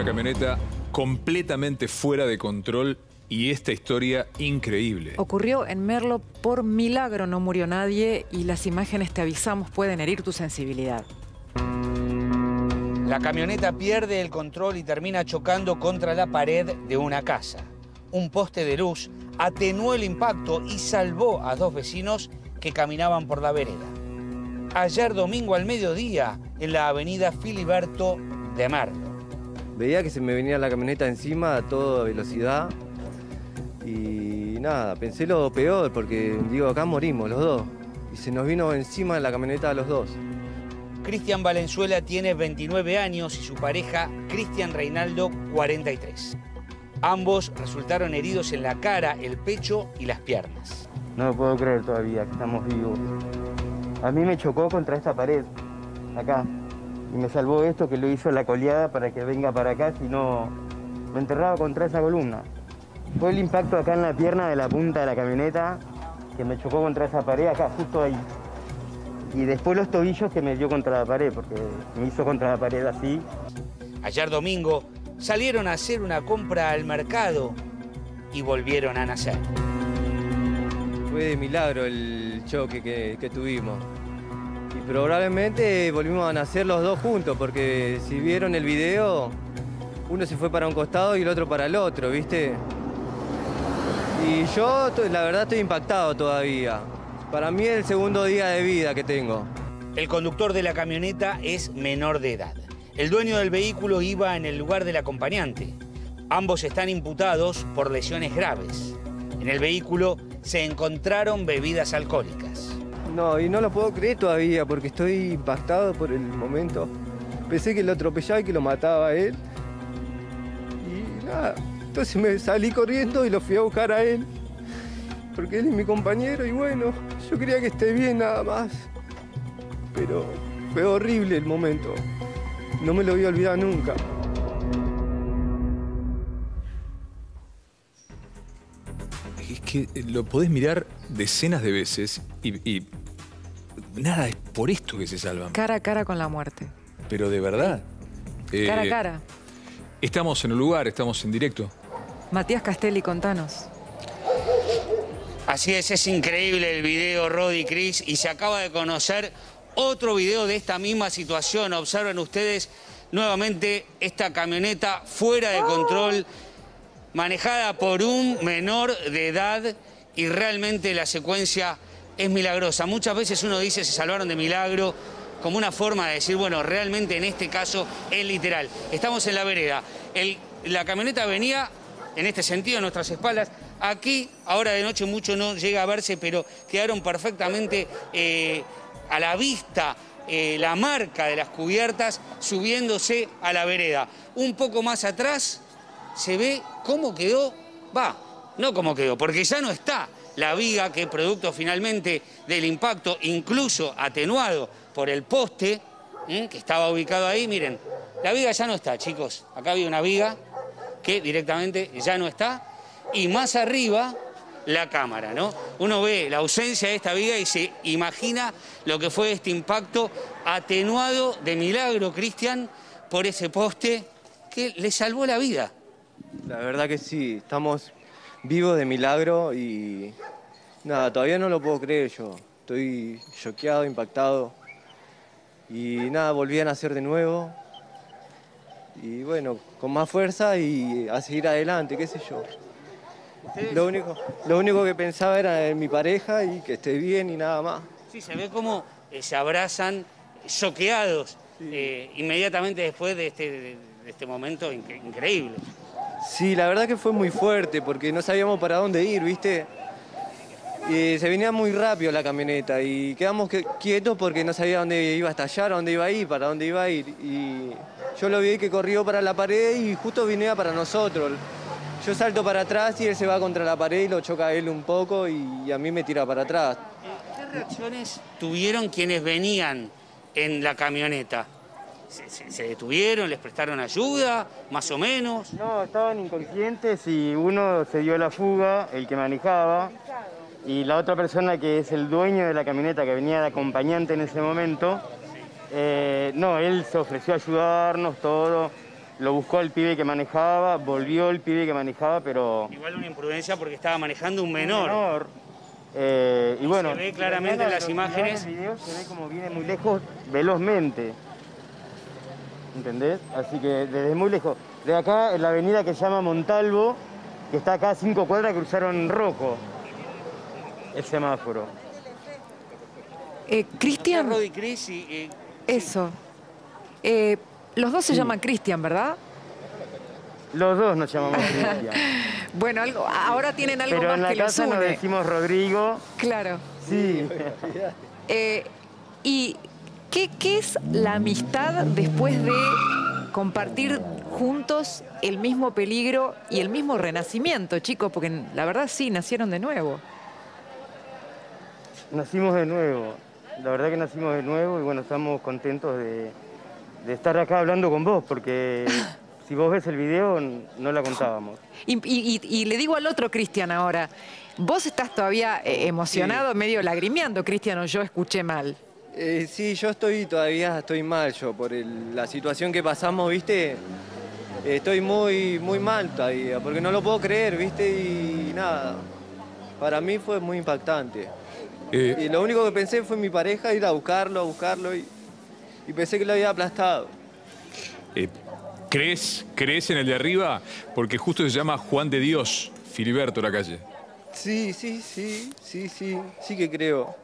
una camioneta completamente fuera de control y esta historia increíble. Ocurrió en Merlo, por milagro no murió nadie y las imágenes, te avisamos, pueden herir tu sensibilidad. La camioneta pierde el control y termina chocando contra la pared de una casa. Un poste de luz atenuó el impacto y salvó a dos vecinos que caminaban por la vereda. Ayer domingo al mediodía, en la avenida Filiberto de Merlo. Veía que se me venía la camioneta encima a toda velocidad y nada, pensé lo peor porque digo, acá morimos los dos. Y se nos vino encima de la camioneta a los dos. Cristian Valenzuela tiene 29 años y su pareja Cristian Reinaldo 43. Ambos resultaron heridos en la cara, el pecho y las piernas. No lo puedo creer todavía que estamos vivos. A mí me chocó contra esta pared, acá. Y me salvó esto que lo hizo la coleada para que venga para acá, si no me enterraba contra esa columna. Fue el impacto acá en la pierna de la punta de la camioneta que me chocó contra esa pared, acá, justo ahí. Y después los tobillos que me dio contra la pared, porque me hizo contra la pared así. Ayer domingo salieron a hacer una compra al mercado y volvieron a nacer. Fue de milagro el choque que, tuvimos. Probablemente volvimos a nacer los dos juntos, porque si vieron el video, uno se fue para un costado y el otro para el otro, ¿viste? Y yo, la verdad, estoy impactado todavía. Para mí es el segundo día de vida que tengo. El conductor de la camioneta es menor de edad. El dueño del vehículo iba en el lugar del acompañante. Ambos están imputados por lesiones graves. En el vehículo se encontraron bebidas alcohólicas. No, y no lo puedo creer todavía porque estoy impactado por el momento. Pensé que lo atropellaba y que lo mataba a él. Y nada, entonces me salí corriendo y lo fui a buscar a él. Porque él es mi compañero y bueno, yo quería que esté bien nada más. Pero fue horrible el momento. No me lo voy a olvidar nunca. Es que lo podés mirar decenas de veces y, nada, es por esto que se salvan. Cara a cara con la muerte. Pero de verdad. cara a eh, cara. Estamos en un lugar, estamos en directo. Matías Castelli, contanos. Así es, es increíble el video, Rodi Cris, y se acaba de conocer otro video de esta misma situación. Observen ustedes nuevamente esta camioneta fuera de control, manejada por un menor de edad y realmente la secuencia es milagrosa. Muchas veces uno dice se salvaron de milagro como una forma de decir, bueno, realmente en este caso es literal. Estamos en la vereda. la camioneta venía en este sentido, a nuestras espaldas. Aquí, ahora de noche mucho no llega a verse, pero quedaron perfectamente eh, a la vista eh, la marca de las cubiertas subiéndose a la vereda. Un poco más atrás se ve cómo quedó, va, no cómo quedó, porque ya no está la viga que producto finalmente del impacto, incluso atenuado por el poste que estaba ubicado ahí, miren, la viga ya no está, chicos. Acá había una viga que directamente ya no está. Y más arriba la cámara, ¿no? Uno ve la ausencia de esta viga y se imagina lo que fue este impacto atenuado de milagro, Cristian, por ese poste que le salvó la vida. La verdad que sí, estamos vivos de milagro y nada, todavía no lo puedo creer yo. Estoy choqueado, impactado. Y nada, volví a nacer de nuevo. Y bueno, con más fuerza y a seguir adelante, qué sé yo. Lo único, lo único que pensaba era en mi pareja y que esté bien y nada más. Sí, se ve como eh, se abrazan choqueados eh, inmediatamente después de este, este momento increíble. Sí, la verdad que fue muy fuerte porque no sabíamos para dónde ir, ¿viste? Y se venía muy rápido la camioneta y quedamos quietos porque no sabía dónde iba a estallar, dónde iba a ir, para dónde iba a ir. Y yo lo vi que corrió para la pared y justo venía para nosotros. Yo salto para atrás y él se va contra la pared y lo choca a él un poco y a mí me tira para atrás. ¿Qué reacciones tuvieron quienes venían en la camioneta? ¿Se, detuvieron? ¿Les prestaron ayuda? ¿Más o menos? No, estaban inconscientes y uno se dio la fuga, el que manejaba, y la otra persona que es el dueño de la camioneta que venía de acompañante en ese momento, eh, no, él se ofreció a ayudarnos todo lo buscó el pibe que manejaba, volvió el pibe que manejaba, pero... Igual una imprudencia porque estaba manejando un menor. menor. Eh, y bueno, se ve claramente en las imágenes. En se ve como viene muy lejos, velozmente. ¿Entendés? Así que desde muy lejos. De acá, en la avenida que se llama Montalvo, que está acá a cinco cuadras, cruzaron rojo el semáforo. Eh, Cristian, Rodi Cris y, y- eso. Eh, los dos se llaman Cristian, ¿verdad? Los dos nos llamamos Cristian. Bueno, algo, ahora tienen algo Pero en más la que los casa nos une. decimos Rodrigo. Claro. Sí. Eh, ¿Y qué, qué es la amistad después de compartir juntos el mismo peligro y el mismo renacimiento, chicos? Porque la verdad sí, nacieron de nuevo. Nacimos de nuevo. La verdad que nacimos de nuevo y bueno, estamos contentos de, de estar acá hablando con vos, porque si vos ves el video no la contábamos. Y, y- y- y le digo al otro Cristian ahora, vos estás todavía eh, emocionado, medio lagrimeando, Cristian, o yo escuché mal. Eh, sí, yo estoy todavía estoy mal yo por el- la situación que pasamos, ¿viste? Estoy muy muy mal todavía porque no lo puedo creer, ¿viste? Y nada. Para mí fue muy impactante. Eh, Y lo único que pensé fue mi pareja ir a buscarlo, a buscarlo y, y pensé que lo había aplastado. eh, ¿crees, ¿Crees en el de arriba? Porque justo se llama Juan de Dios, Filiberto la calle. Sí, sí, sí, sí, sí, sí que creo.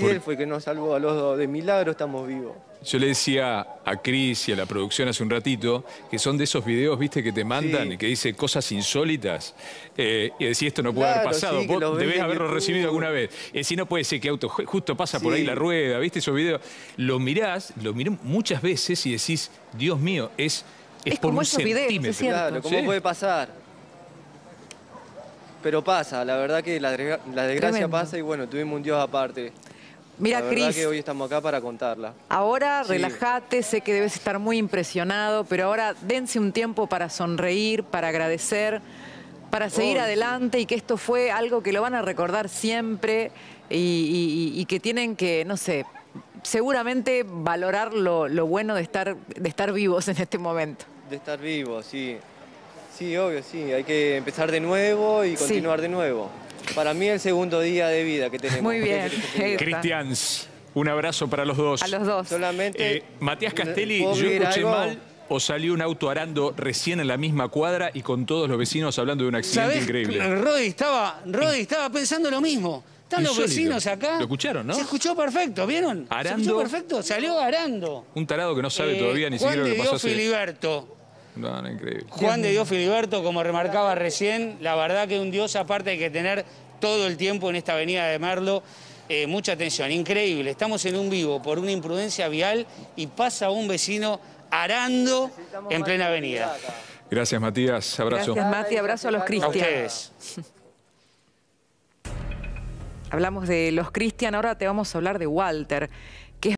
Por- él fue que nos salvó a los dos. De milagro estamos vivos. Yo le decía a Cris y a la producción hace un ratito que son de esos videos, viste, que te mandan Sí. y que dice cosas insólitas. Eh, y decís, esto no puede haber pasado. sí, Vos debés haberlo YouTube. recibido alguna vez. Eh, si no puede ser que auto ju- justo pasa por ahí la rueda, viste esos videos. Lo mirás, lo miré muchas veces y decís, Dios mío, es, es, Es por como un esos videos, es centímetro. cierto. Claro, ¿cómo Sí. puede pasar? Pero pasa, la verdad que la, desgra- la desgracia Tremendo. pasa y bueno, tuvimos un Dios aparte. Mira, la verdad Cris, que hoy estamos acá para contarla. ahora Sí. relájate, sé que debes estar muy impresionado, pero ahora dense un tiempo para sonreír, para agradecer, para seguir Oh, sí. adelante y que esto fue algo que lo van a recordar siempre y, y- y que tienen que, no sé, seguramente valorar lo, lo bueno de estar, de estar vivos en este momento. De estar vivo, sí. Sí, obvio, sí. Hay que empezar de nuevo y Sí. continuar de nuevo. Para mí el segundo día de vida que tenemos. Muy ¿Qué bien. Cristians, un abrazo para los dos. A los dos. Solamente. Eh, Matías Castelli, ¿puedo yo escuché algo? mal o salió un auto arando recién en la misma cuadra y con todos los vecinos hablando de un accidente ¿Sabés? increíble. Rodi estaba, Rodi estaba pensando lo mismo. Están los vecinos acá. Lo escucharon, ¿no? Se escuchó perfecto, ¿vieron? Se Arando. escuchó perfecto, salió arando. Un tarado que no sabe Eh, todavía ni Juan siquiera lo que pasó. Filiberto. No, no, increíble. Juan de Dios Filiberto, como remarcaba recién, la verdad que un Dios aparte hay que tener todo el tiempo en esta avenida de Merlo. Eh, mucha atención, increíble. Estamos en un vivo por una imprudencia vial y pasa un vecino arando en plena avenida. Gracias, Matías. Abrazo. Gracias, Mati. Abrazo a los A Cristian. ustedes. Hablamos de los Cristian, ahora te vamos a hablar de Walter.